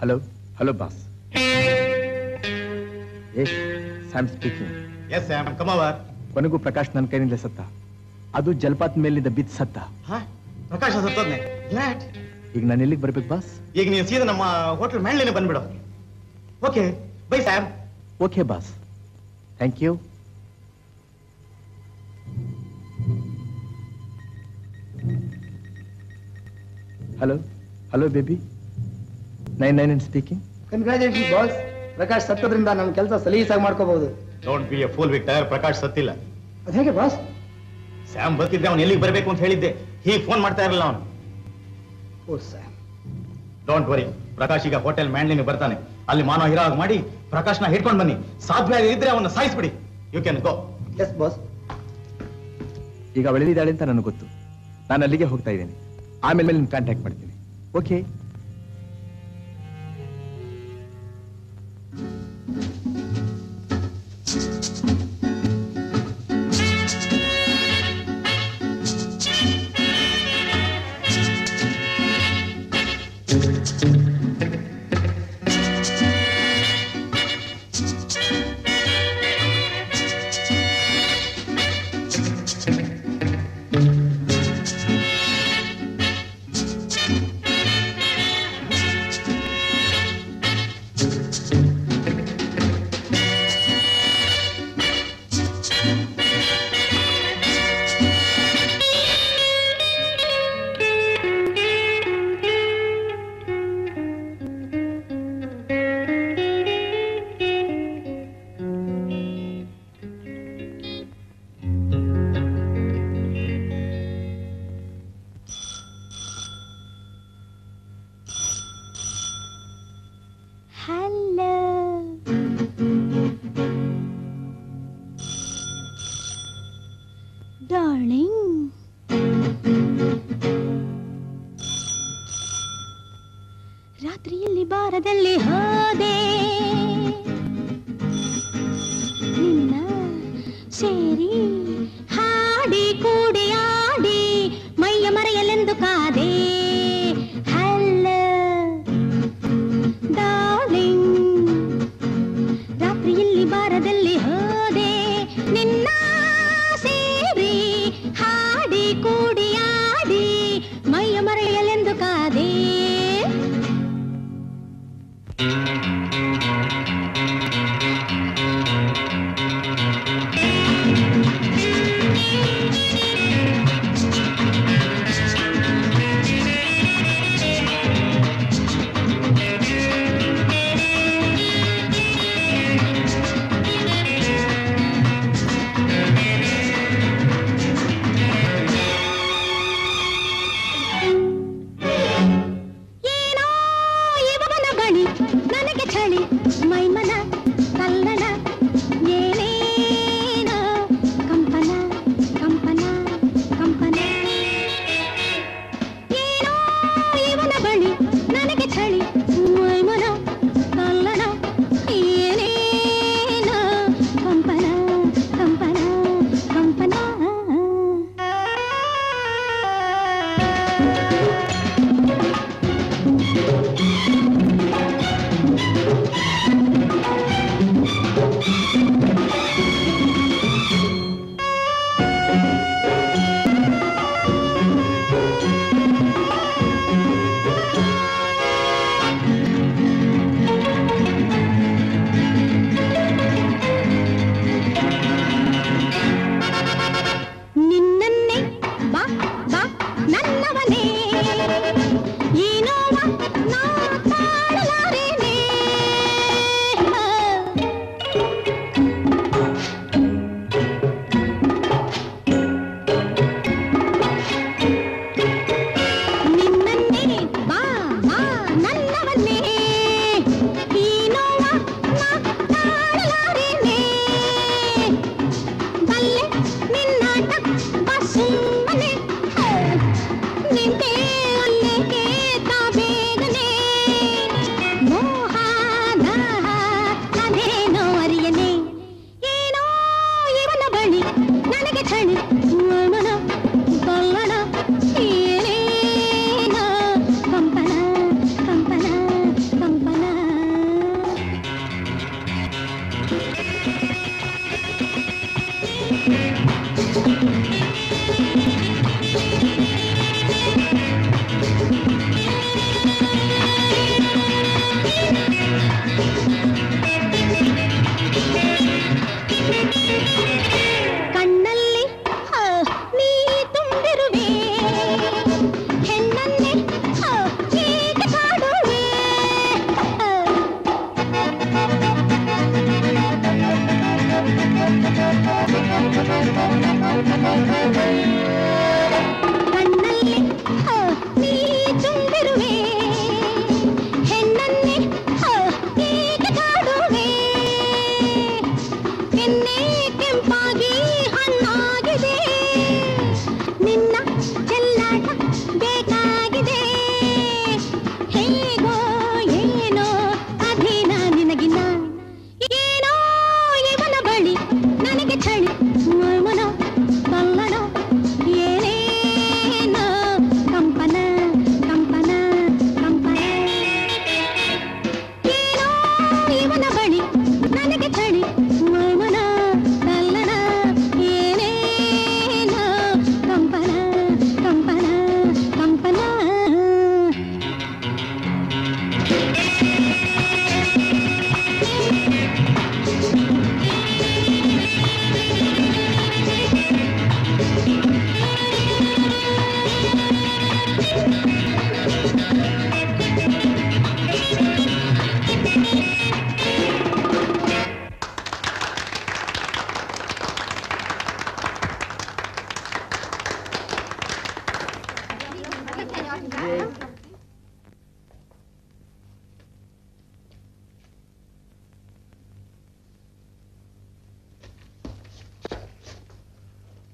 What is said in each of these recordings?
hello hello boss yes Sam speaking yes Sam come over ಕೊನೆಗೂ ಪ್ರಕಾಶ್ ನನ್ನ ಕೈನಿಂದ ಸತ್ತ ಅದು ಜಲಪಾತ ಮೇಲಿಂದ ಬಿದ್ದು ಸತ್ತ ಪ್ರಕಾಶ ಸತ್ತೋದ್ನೆ ಗ್ಲಾಡ್ ಈಗ ನಾನು ಎಲ್ಲಿಗೆ ಬರ್ಬೇಕು ಬಾಸ್ ಈಗ ನೀನು ಸೀದಾ ನಮ್ಮ ಹೋಟೆಲ್ ಮ್ಯಾಂಡ್ಲಿನೇ ಬಂದ್ಬಿಡು okay bye Sam okay boss thank you hello hello baby nine nine and speaking congratulation boss Prakash ಸತ್ತದ್ರಿಂದ ನಮ್ಮ ಕೆಲಸ ಸಲೀಸಾಗಿ ಮಾಡ್ಕೋಬಹುದು. Don't be a fool Victor Prakash ಸತ್ತಿಲ್ಲ. ಅದ ಹೇಗೆ ಬಾಸ್ ಸ್ಯಾಮ್ ಬರ್ತಿದ್ದೆ ಅವನು ಎಲ್ಲಿಗೆ ಬರಬೇಕು ಅಂತ ಹೇಳಿದ್ದೆ. ಹೀಗೆ ಫೋನ್ ಮಾಡ್ತಾ ಇರಲಿಲ್ಲ ಅವನು. Oh Sam don't worry Prakash ಈಗ ಹೋಟೆಲ್ ಮ್ಯಾಂಡ್ಲಿಗೆ ಬರ್ತಾನೆ. ಅಲ್ಲಿ ಮಾನವ ಹೀರೋ ಆಗಿ ಮಾಡಿ ಪ್ರಕಾಶ್ನ ಹಿಡ್ಕೊಂಡು ಬನ್ನಿ. ಸಾಧ್ಯ ಇದ್ರೆ ಅವನ್ನ ಸಾಯಿಸ್ಬಿಡಿ. You can go yes boss ಈಗ ಬೆಳೆದಿದ್ದಾಳೆ ಅಂತ ನನಗೆ ಗೊತ್ತು. ನಾನು ಅಲ್ಲಿಗೆ ಹೋಗ್ತಾ ಇದ್ದೇನೆ. ಆಮೇಲೆ ನಿಮ್ಗೆ ಕಾಂಟ್ಯಾಕ್ಟ್ ಮಾಡ್ತೀನಿ. Okay ರಾತ್ರಿಯಲ್ಲಿ ಬಾರದಲ್ಲಿ ಹೋದೆ. ನಿನ್ನ ಸೇರಿ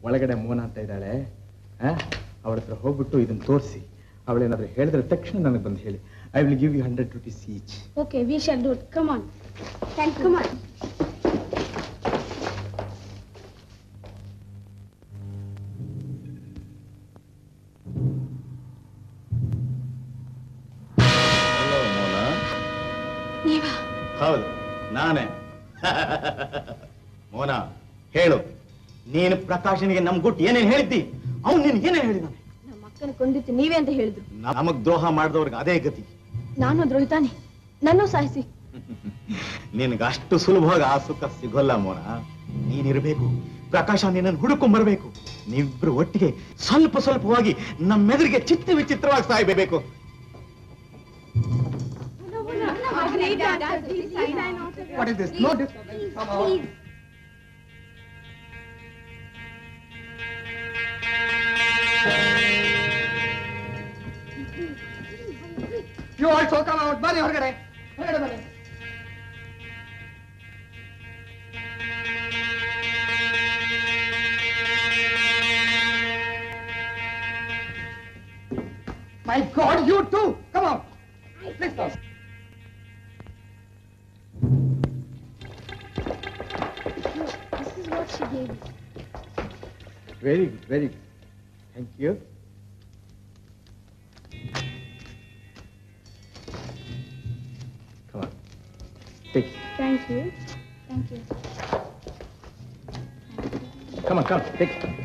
ಒಳಗಡೆ ಮೋನ ಅಂತ ಇದ್ದಾಳೆ ಅವಳ ಹತ್ರ ಹೋಗ್ಬಿಟ್ಟು ಇದನ್ನ ತೋರಿಸಿ ಅವಳೇನಾದ್ರೂ ಹೇಳಿದ್ರೆ ತಕ್ಷಣ ನನಗೆ ಬಂದು ಹೇಳಿ I will give you hundred rupees each Okay, we shall do it. Come on. Thank Come on. ನೀವಾ ಹೌದು ನಾನೇ ಮೋನ ಹೇಳು ನೀನು ಪ್ರಕಾಶನಿಗೆ ನಮ್ ಗುಟ್ಟು ಏನೇನ್ ಹೇಳಿದ್ದಿ? ಅವ್ನು ನಿನ್ ಏನೇ ಹೇಳಿದಾನೆ? ನಮ್ಮ ಅಕ್ಕನ ಕೊಂದಿತ್ತು ನೀವೇ ಅಂತ ಹೇಳಿದ್ರು. ನಮಗ್ ದ್ರೋಹ ಮಾಡಿದವ್ರಿಗೆ ಅದೇ ಗತಿ. ನಾನು ದ್ರೋಹಿತಾನೆ ನನ್ನೂ ಸಾಯಿಸಿ. ನಿನ್ಗ ಅಷ್ಟು ಸುಲಭವಾಗಿ ಆ ಸುಖ ಸಿಗೋಲ್ಲ ಮೋನ. ನೀನಿರ್ಬೇಕು ಪ್ರಕಾಶ ನಿನ್ನನ್ನು ಹುಡುಕೊಂಡ್ ಬರ್ಬೇಕು. ನೀವಿಬ್ರು ಒಟ್ಟಿಗೆ ಸ್ವಲ್ಪ ಸ್ವಲ್ಪವಾಗಿ ನಮ್ಮೆದುರಿಗೆ ಚಿತ್ರ ವಿಚಿತ್ರವಾಗಿ ಸಾಯ್ಬೇಕು. What is this? No disturbance. Come on. You also come out. ಬನ್ನಿ ಹೊರಗಡೆ ಹೊರಗಡೆ ಬನ್ನಿ My God, you too! Come on! Please come. This is what she gave. Very good very good Thank you. Come on. Take it. Thank you. Thank you. Come on, come. Take it.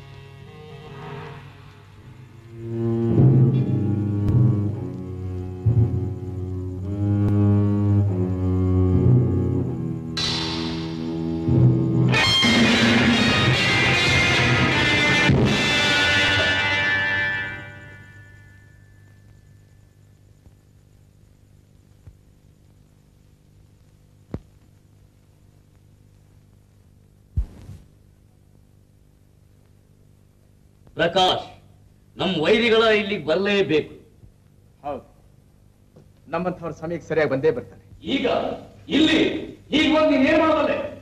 ಇಲ್ಲಿಗೆ ಬರಲೇಬೇಕು. ಹೌದು. ನಮ್ಮಂಥವ್ರ ಸಮಯಕ್ಕೆ ಸರಿಯಾಗಿ ಬಂದೇ ಬರ್ತಾರೆ. ಈಗ ಇಲ್ಲಿ ಈಗ ಬಂದು ಏನ್ ಮಾಡಬಲ್ಲೆ?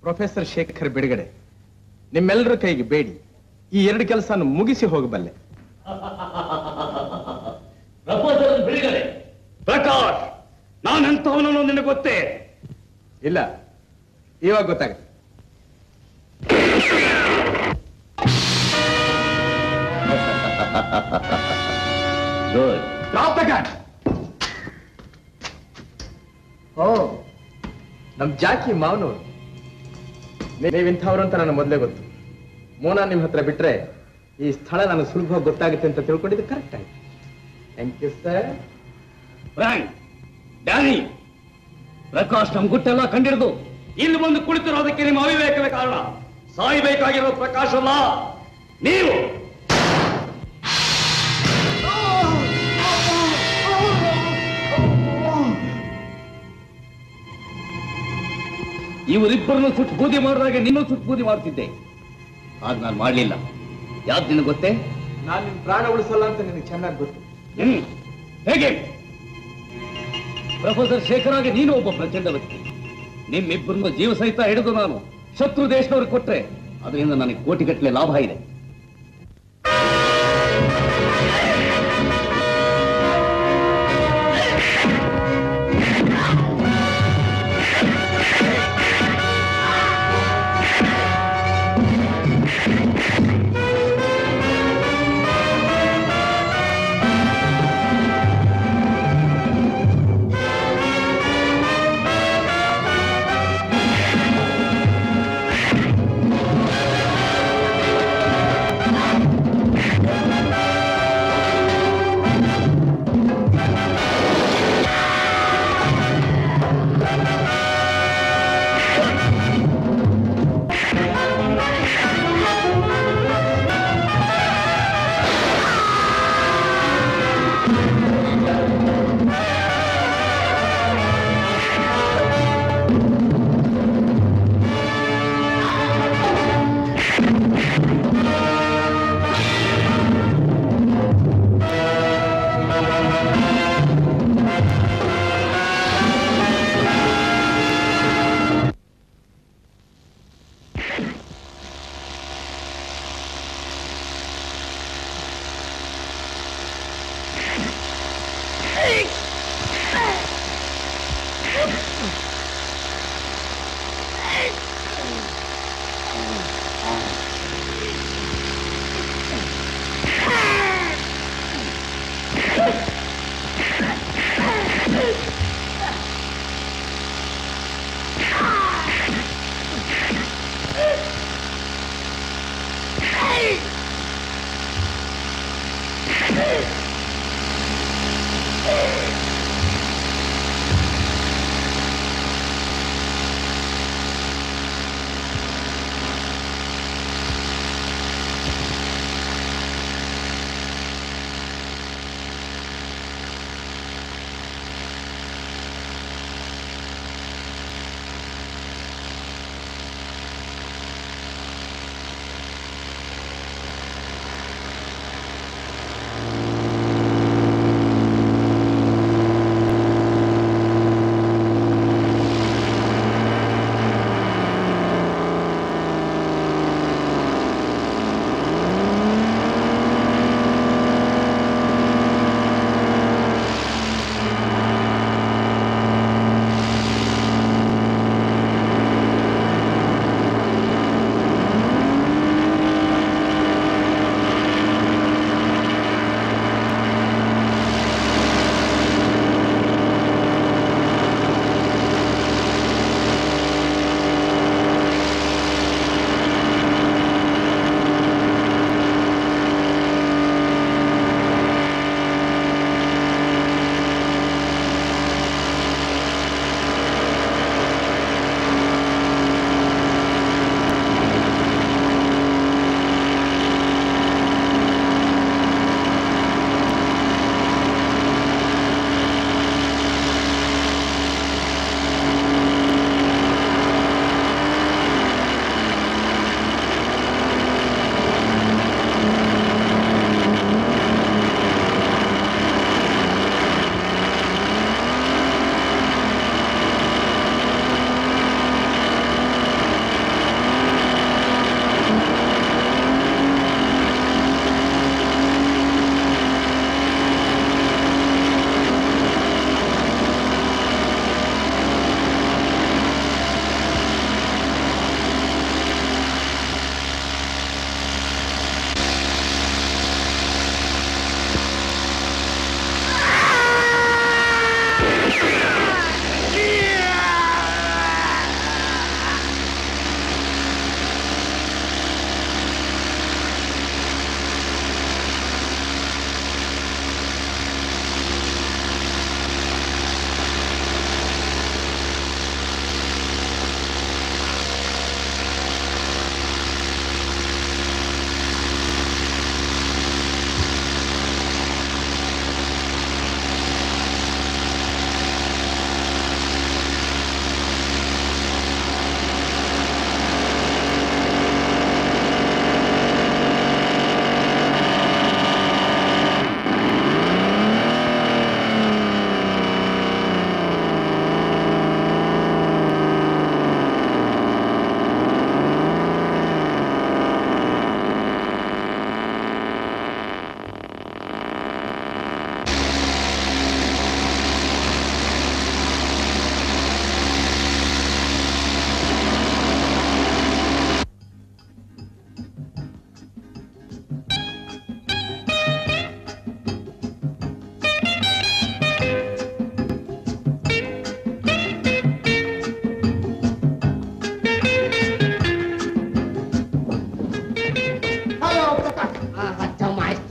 ಪ್ರೊಫೆಸರ್ ಶೇಖರ್ ಬಿಡುಗಡೆ ನಿಮ್ಮೆಲ್ಲರ ಕೈಗೆ ಬೇಡಿ. ಈ ಎರಡು ಕೆಲಸನ ಮುಗಿಸಿ ಹೋಗಬಲ್ಲೆ. ಪ್ರಪೋಸಲ್ ಬಿಡುಗಡೆ. ಪ್ರಕಾಶ್ ನಾನೆಂತವನನ್ನು ನಿನಗೆ ಗೊತ್ತೇ? ಇಲ್ಲ ಇವಾಗ ಗೊತ್ತಾಗುತ್ತೆ. Good Drop the gun! ಓ ನಮ್ ಜಾಕಿ ಮಾವನವ್ರು. ನೀವ್ ಇಂಥವ್ರು ಅಂತ ನನಗೆ ಮೊದಲೇ ಗೊತ್ತು. ಮೋನಾ ನಿಮ್ ಹತ್ರ ಬಿಟ್ರೆ ಈ ಸ್ಥಳ ನನಗೆ ಸುಲಭವಾಗಿ ಗೊತ್ತಾಗುತ್ತೆ ಅಂತ ತಿಳ್ಕೊಂಡಿದ್ದು ಕರೆಕ್ಟ್ ಆಯ್ತು thank you sir Danny Prakash ನಮ್ ಗುಟ್ಟೆಲ್ಲ ಕಂಡಿಡ್ದು. ಇಲ್ಲಿ ಬಂದು ಕುಳಿತಿರೋದಕ್ಕೆ ನಿಮ್ಮ ಅವಿವೇಕವೇ ಕಾರಣ. ಸಾಯ್ಬೇಕಾಗಿರೋ ಪ್ರಕಾಶ್ ಅಲ್ಲ ನೀವು ಇವರಿಬ್ಬರನ್ನು ಸುಟ್ಟು ಬೂದಿ ಮಾಡಿದಾಗ ನಿನ್ನ ಸುಟ್ಟು ಬೂದಿ ಮಾಡ್ತಿದ್ದೆ. ಆಗ ನಾನು ಮಾಡಲಿಲ್ಲ. ಯಾವ್ದು ನಿನಗೆ ಗೊತ್ತೇ? ನಾನು ನಿನ್ನ ಪ್ರಾಣ ಉಳಿಸಲ್ಲ ಅಂತ ನಿನಗೆ ಚೆನ್ನಾಗಿ ಗೊತ್ತು. ಹ್ಮ್. ಹೇಗೆ? ಪ್ರೊಫೆಸರ್ ಶೇಖರಾಗಿ ನೀನು ಒಬ್ಬ ಪ್ರಚಂಡ ವ್ಯಕ್ತಿ. ನಿಮ್ಮಿಬ್ಬರನ್ನು ಜೀವ ಸಹಿತ ಹಿಡಿದು ನಾನು ಶತ್ರು ದೇಶದವ್ರಿಗೆ ಕೊಟ್ಟರೆ ಅದರಿಂದ ನನಗೆ ಕೋಟಿಗಟ್ಟಲೆ ಲಾಭ ಇದೆ.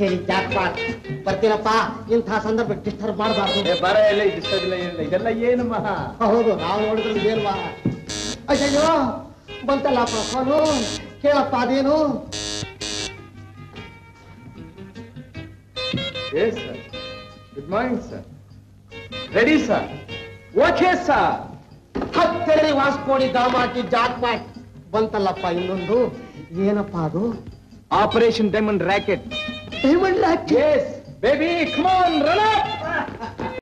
ಹೇಳಿ ಜಾಕ್ಪಾಟ್ ಬರ್ತೀನಪ್ಪ ಇಂಥ ಸಂದರ್ಭಕ್ಕೆ ಡಿಸ್ಟರ್ಬ್ ಮಾಡಬಾರ್ದು ಏ, ಬರ ಎಲ್ಲ ಡಿಸ್ಟರ್ಬ್ ಇಲ್ಲ ಏನಿಲ್ಲ ಇದೆಲ್ಲ ಏನು ಮಹಾ ಹೌದು ನಾವು ನೋಡಿದ್ರೆ ಇದೇಲ್ವಾ ಅಯ್ಯಯ್ಯೋ ಬಂತಲ್ಲಪ್ಪ ಫೋನು ಕೇಳಪ್ಪ ಅದೇನು yes sir good morning sir ready sir okay sir ಹತ್ತೇಳಿ ವಾಸ್ಕೋಡಿ ದಾಮಾಟಿ jackpot ಬಂತಲ್ಲಪ್ಪ ಇನ್ನೊಂದು ಏನಪ್ಪ ಅದು operation diamond racket Diamond Raja. Yes, baby, come on, run up.